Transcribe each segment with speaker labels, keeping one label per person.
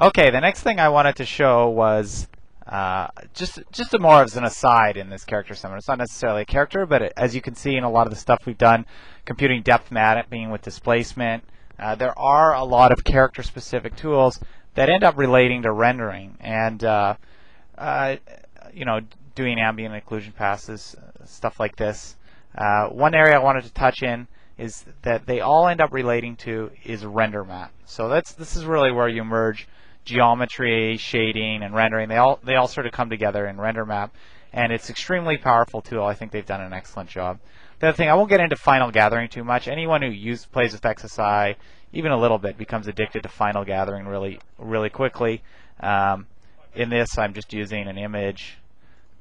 Speaker 1: Okay, the next thing I wanted to show was uh, just just a more as an aside in this character summon. It's not necessarily a character, but it, as you can see in a lot of the stuff we've done, computing depth mapping with displacement, uh, there are a lot of character-specific tools that end up relating to rendering and uh, uh you know doing ambient occlusion passes, stuff like this. Uh, one area I wanted to touch in is that they all end up relating to is render map. So that's this is really where you merge geometry, shading, and rendering. They all they all sort of come together in render map, and it's extremely powerful tool. I think they've done an excellent job. The other thing, I won't get into final gathering too much. Anyone who use plays with XSI even a little bit becomes addicted to final gathering really really quickly. Um, in this, I'm just using an image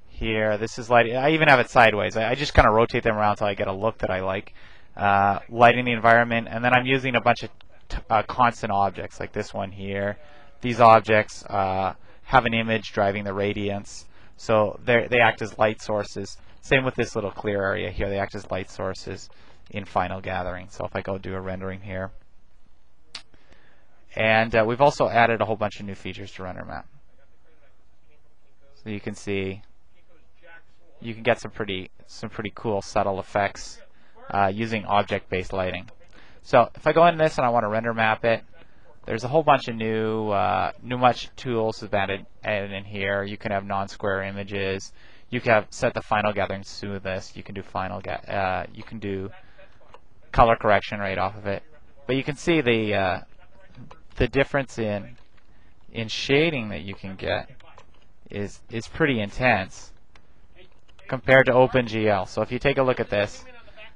Speaker 1: here. This is lighting. I even have it sideways. I, I just kind of rotate them around until I get a look that I like. Uh, lighting the environment, and then I'm using a bunch of uh, constant objects like this one here. These objects uh, have an image driving the radiance, so they act as light sources. Same with this little clear area here. They act as light sources in final gathering. So if I go do a rendering here. And uh, we've also added a whole bunch of new features to render map. So you can see you can get some pretty some pretty cool subtle effects uh, using object-based lighting. So if I go in this and I want to render map it, there's a whole bunch of new uh, new much tools have added, added in here. You can have non-square images. You can have set the final gathering smoothness. You can do final uh, you can do color correction right off of it. But you can see the uh, the difference in in shading that you can get is is pretty intense compared to OpenGL. So if you take a look at this,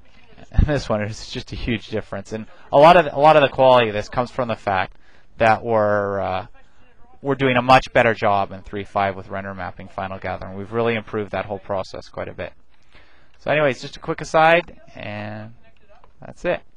Speaker 1: this one is just a huge difference, and a lot of a lot of the quality of this comes from the fact that we're uh, we're doing a much better job in 3.5 with render mapping final gathering. We've really improved that whole process quite a bit. So anyways, just a quick aside, and that's it.